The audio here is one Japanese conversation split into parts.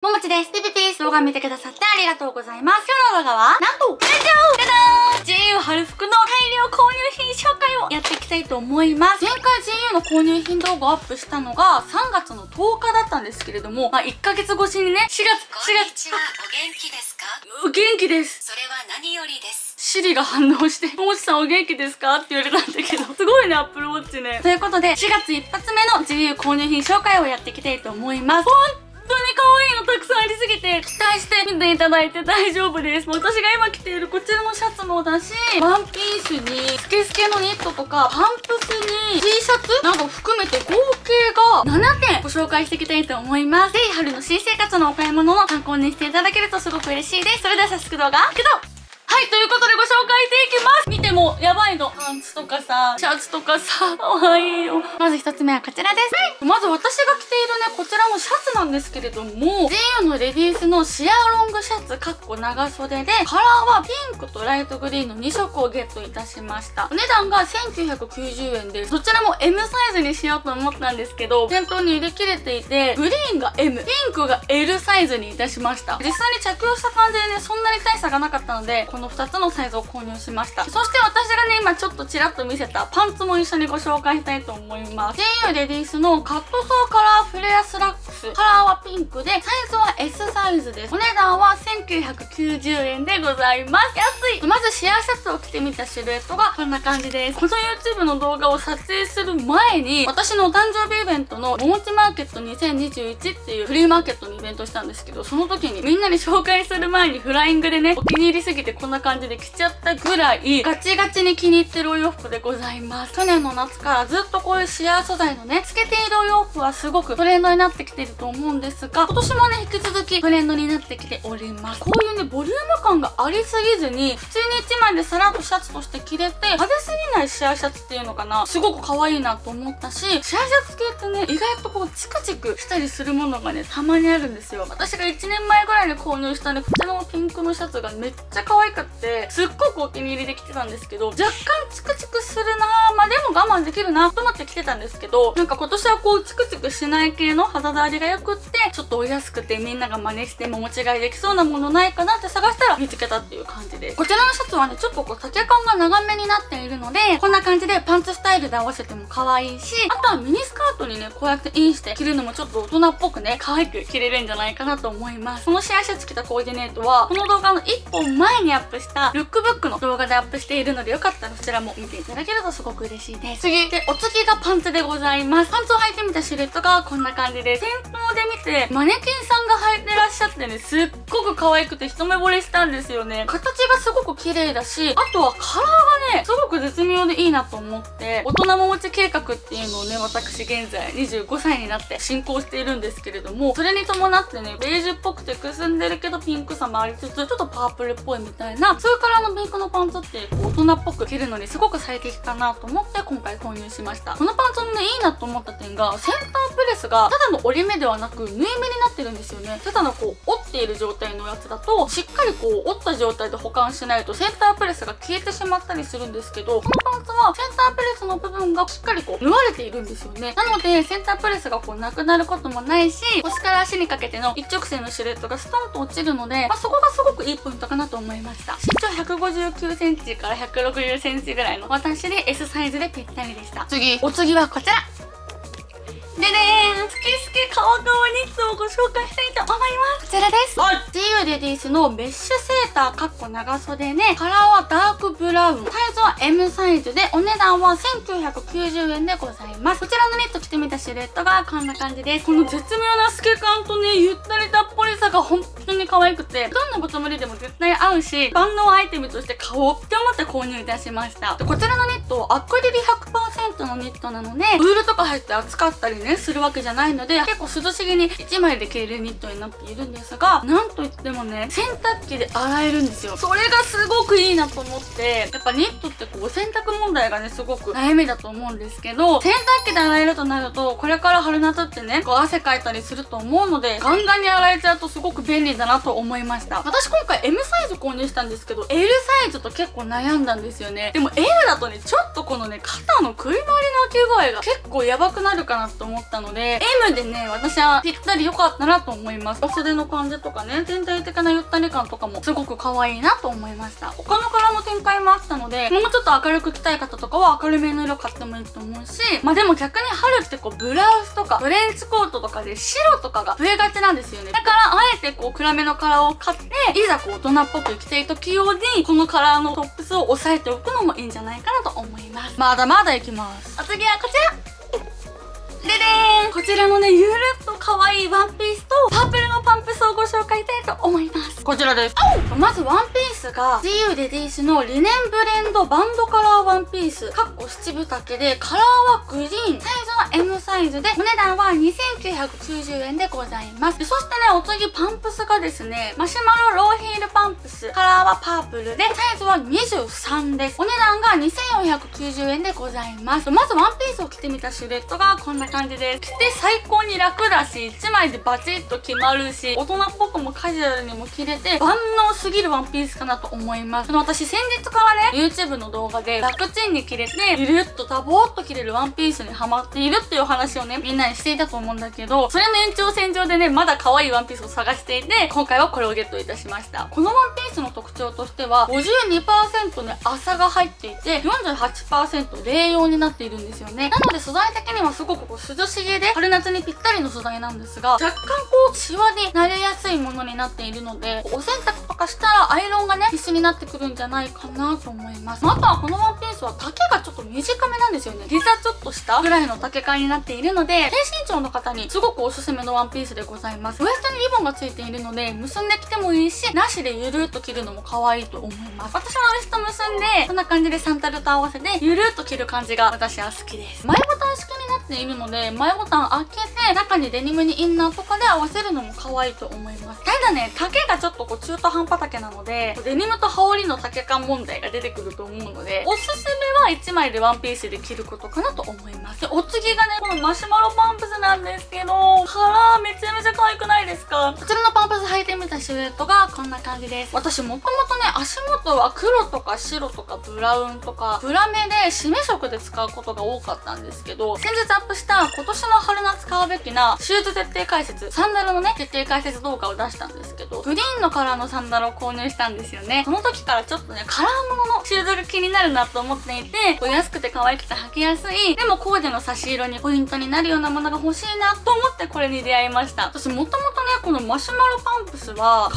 ももちです。ピピピー動画見てくださってありがとうございます。今日の動画は、なんと、じゃじゃーん !GU 春服の大量購入品紹介をやっていきたいと思います。前回 GU の購入品動画をアップしたのが3月の10日だったんですけれども、まあ1ヶ月越しにね、4月、こん4月、にちは、お元気ですか？う元気です。それは何よりです。シリが反応して、ももちさんお元気ですか？って言われたんだけど、すごいね、アップルウォッチね。ということで、4月一発目の GU 購入品紹介をやっていきたいと思います。本当に可愛いのたくさんありすぎて、期待して見ていただいて大丈夫です。私が今着ているこちらのシャツもだし、ワンピースに、スケスケのニットとか、パンプスに、T シャツなど含めて合計が7点ご紹介していきたいと思います。ぜひ春の新生活のお買い物の参考にしていただけるとすごく嬉しいです。それでは早速動画、行くぞはい、ということでご紹介していきます見てもやばいの。パンツとかさ、シャツとかさ、かわいいよ。まず一つ目はこちらです。はい、まず私が着ているね、こちらもシャツなんですけれども、GU のレディースのシアーロングシャツ、かっこ長袖で、カラーはピンクとライトグリーンの2色をゲットいたしました。お値段が1990円です。どちらも M サイズにしようと思ったんですけど、店頭に売り切れていて、グリーンが M、ピンクが L サイズにいたしました。実際に着用した感じでね、そんなに大差がなかったので、この2つのサイズを購入しました。そして私がね、今ちょっとちらっと見せたパンツも一緒にご紹介したいと思います。GU レディースのカットソーカラーフレアスラックス。カラーはピンクで、サイズは S サイズです。お値段は1990円でございます。安いまずシェアシャツを着てみたシルエットがこんな感じです。この YouTube の動画を撮影する前に、私のお誕生日イベントのももちマーケット2021っていうフリーマーケットにイベントしたんですけど、その時にみんなに紹介する前にフライングでね、お気に入りすぎてこんな感じで着ちゃったぐらい、ガチガチに気に入ってるお洋服でございます。去年の夏からずっとこういうシェア素材のね、透けているお洋服はすごくトレンドになってきてると思うんですが、今年もね、引き続きトレンドになってきております。こういうね、ボリューム感がありすぎずに、普通に1枚でさらっとシャツとして着れて、派手すぎないシェアシャツっていうのかな、すごく可愛いなと思ったし、シェアシャツ系ってね、意外とこう、チクチクしたりするものがね、たまにあるんですよ。私が1年前ぐらいに購入したね、こちらのピンクのシャツがめっちゃ可愛かって、すっごくお気に入りで着てたんですけど、若干チクチクするなぁ、まあでも我慢できるなと思って着てたんですけど、なんか今年はこう、チクチクしない系の肌触りが良くって、ちょっとお安くてみんなが真似しても持ち買いできそうなものないかなって探したら見つけたっていう感じです。こちらのシャツはね、ちょっとこう、丈感が長めになっているので、こんな感じでパンツスタイルで合わせても可愛いし、あとはミニスカートにね、こうやってインして着るのもちょっと大人っぽくね、可愛く着れるんじゃないかなと思います。このシェアシャツ着たコーディネートは、この動画の1本前にアップしたルックブックの動画でアップしているので、よかったらそちらも見ていただけるとすごく嬉しいです。次。で、お次がパンツでございます。パンツを履いてみたシルエットがこんな感じです。店頭で見て、マネキンさんが履いてらっしゃってね、すっごく可愛くて一目惚れしたんですよね。形がすごく綺麗だし、あとはカラーがね、すごく絶妙でいいなと思って、大人も持ち計画っていうのをね、私現在25歳になって進行しているんですけれども、それに伴ってね、ベージュっぽくてくすんでるけどピンクさもありつつ、ちょっとパープルっぽいみたいな、そういうカラーのメイクのパンツって、こう大人っぽく着るのにすごく最適かなと思って今回購入しました。このパンツのね、いいなと思った点が、センタープレスが、ただの折り目ではなく、縫い目になってるんですよね。ただのこう、折っている状態のやつだと、しっかりこう、折った状態で保管しないと、センタープレスが消えてしまったりするんですけど、このパンツは、センタープレスの部分がしっかりこう、縫われているんですよね。なので、センタープレスがこう、なくなることもないし、腰から足にかけての一直線のシルエットがストンと落ちるので、まあ、そこがすごくいいポイントかなと思いました。身長159センチから160センチぐらいの私で S サイズでぴったりでした。次。お次はこちらででーんスケスケカワカワニットをご紹介したいと思います。こちらです。はい。GU レディースのメッシュセーターかっこ長袖で、カラーはダークブラウン。サイズは M サイズで、お値段は1990円でございます。こちらのニット着てみたシルエットがこんな感じです。この絶妙な透け感とね、ゆったりたっぽりさが本当に可愛くて、どんなボトムリでも絶対合うし、万能アイテムとして買おうって思って購入いたしました。でこちらのニット、アクリル100%のニットなので、ウールとか入って暑かったりね、するわけじゃないので、結構涼しげに1枚で着れるニットになっているんですが、なんといってもね、洗濯機で洗えるんですよ。それがすごくいいなと思って、やっぱニットってこう洗濯問題がね、すごく悩みだと思うんですけど、洗濯機で洗えるとなると、これから春夏ってね、こう汗かいたりすると思うので、ガンガンに洗えちゃうとすごく便利だなと思いました私今回 M サイズ購入したんですけど L サイズと結構悩んだんですよねでも L だとねちょっとこのね肩の首回りの開け具合が結構やばくなるかなと思ったので M でね私はぴったり良かったなと思います。お袖の感じとかね全体的なゆったり感とかもすごく可愛いなと思いました。他のカラーの展開もあったのでもうちょっと明るく着たい方とかは明るめの色買ってもいいと思うしまあでも逆に春ってこうブラウスとかトレンチコートとかで白とかが増えがちなんですよね。だからあえてこう暗めのカラーを買っていざこう大人っぽく着ている時用にこのカラーのトップスを押さえておくのもいいんじゃないかなと思います。まだまだいきます。お次はこちら。ででーんこちらのね、ゆるっと可愛いワンピースとパープルのパンプスをご紹介したいと思います。こちらです。まずワンピースが GU レディースのリネンブレンドバンドカラーワンピース、かっこ七分丈で、カラーはグリーン、サイズは M サイズで、お値段は2990円でございます。そしてね、お次パンプスがですね、マシュマロローヒールパンプス、カラーはパープルで、サイズは23です。お値段が2490円でございます。まずワンピースを着てみたシルエットがこんな感じです。着て最高に楽だし、1枚でバチッと決まるし、大人っぽくもカジュアルにも着れて、万能すぎるワンピースかなと思います。私先日からね、YouTube の動画で楽ちんに着れて、ゆるっとダボーっと着れるワンピースにハマっているっていう話をね、みんなにしていたと思うんだけど、それの延長線上でね、まだ可愛いワンピースを探していて、今回はこれをゲットいたしました。このワンピースの特徴としては、52%ね、麻が入っていて、48%冷用になっているんですよね。なので素材的にはすごくこう涼しげで、春夏にぴったりの素材なんですが、若干こう、シワになれやすいものになっているので、お洗濯とかしたらアイロンがね、必須になってくるんじゃないかなと思います。あ、とはこのワンピースは丈がちょっと短めなんですよね。膝ちょっとしたぐらいの丈感になっているので、低身長の方にすごくおすすめのワンピースでございます。ウエストにリボンがついているので、結んできてもいいし、なしでゆるっと着るのも可愛いと思います。私はウエスト結んで、こんな感じでサンタルと合わせて、ゆるっと着る感じが私は好きです。前ボタン式になっているので、前ボタン開けて、中にデニムにインナーとかで合わせるのも可愛いと思います。ただね、丈がちょっとこう中途半端丈なので、デニムと羽織の丈感問題が出てくると思うので、おすすめは1枚でワンピースで着ることかなと思います。で、お次がね、このマシュマロパンプスなんですけど、カラーめちゃめちゃ可愛くないですか？こちらのパンプス履いてみたシルエットがこんな感じです。私もともとね、足元は黒とか白とかブラウンとか、暗めで締め色で使うことが多かったんですけど、先日アップした今年の春夏買うべきなシューズ徹底解説、サンダルのね、徹底解説動画を出したんですけど、グリーンのカラーのサンダルを購入したんですよね。その時からちょっとね、カラーもののシューズが気になるなと思っていて、こう安くて可愛くて履きやすい、でもコーデの差し色にポイントになるようなものが欲しいなと思ってこれに出会いました。私もともとね、このマシュマロパンプスは、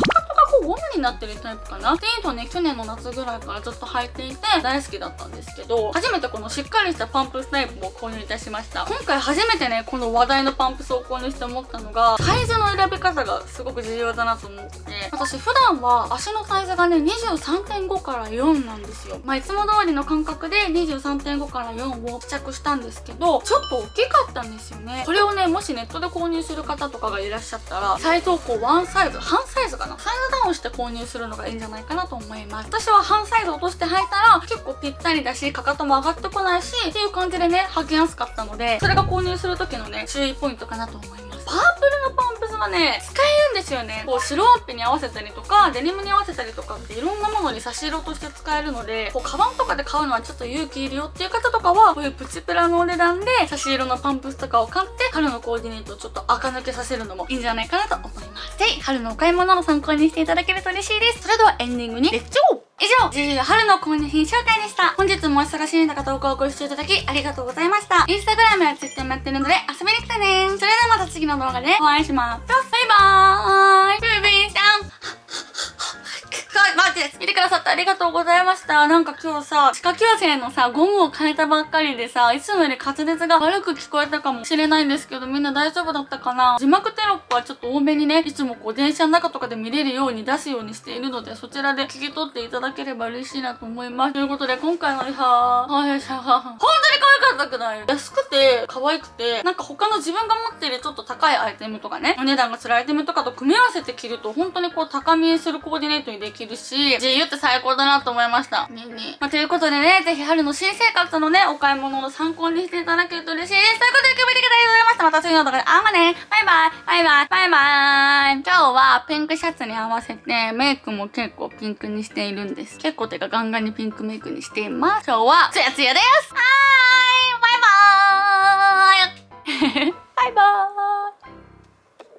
かかとがこうゴムになってるタイプかな？っていうとね、去年の夏ぐらいからずっと履いていて大好きだったんですけど、初めてこのしっかりしたパンプスタイプを購入いたしました。今回初めてね、この話題のパンプスを購入して思ったのが、サイズの選び方がすごく重要だなと思って、私普段は足のサイズがね、23.5から4なんですよ。まあ、いつも通りの感覚で23.5から4を試着したんですけど、ちょっと大きかったんですよね。これをね、もしネットで購入する方とかがいらっしゃったら、サイズをこうワンサイズ、半サイズかな？サイズダウンして購入するのがいいんじゃないかなと思います。私は半サイズ落として履いたら、結構ぴったりだし、かかとも上がってこないし、っていう感じでね、履きやすかったので、それが購入する時のね、注意ポイントかなと思います。パープルのパンプスはね、使えるんですよね。こう、白ワッペに合わせたりとか、デニムに合わせたりとかっていろんなものに差し色として使えるので、こう、カバンとかで買うのはちょっと勇気いるよっていう方とかは、こういうプチプラのお値段で差し色のパンプスとかを買って、春のコーディネートをちょっと垢抜けさせるのもいいんじゃないかなと思います。ぜひ、春のお買い物の参考にしていただけると嬉しいです。それではエンディングに、レッツゴー以上、GU 春の購入品紹介でした。本日もお忙しい中投稿をご視聴いただきありがとうございました。インスタグラムや Twitter もやってるので遊びに来てね。それではまた次の動画でお会いします。バイバーイ見てくださってありがとうございました。なんか今日さ、歯科矯正のさ、ゴムを変えたばっかりでさ、いつもより滑舌が悪く聞こえたかもしれないんですけど、みんな大丈夫だったかな？字幕テロップはちょっと多めにね、いつもこう電車の中とかで見れるように出すようにしているので、そちらで聞き取っていただければ嬉しいなと思います。ということで、今回のリハー、はい、さ、本当に可愛かったくない？安くて、可愛くて、なんか他の自分が持っているちょっと高いアイテムとかね、お値段がするアイテムとかと組み合わせて着ると、本当にこう高見えするコーディネートにできるし、GU って最高高だなと思いました。にに。まあ、ということでね、ぜひ春の新生活のね、お買い物の参考にしていただけると嬉しいです。た。また次の動画で会うまね。バイバイ、バイバイ、バイバイ。今日はピンクシャツに合わせて、メイクも結構ピンクにしているんです。結構てかガンガンにピンクメイクにしています。今日は、ツヤツヤですはーいバイバーイ バイバーイ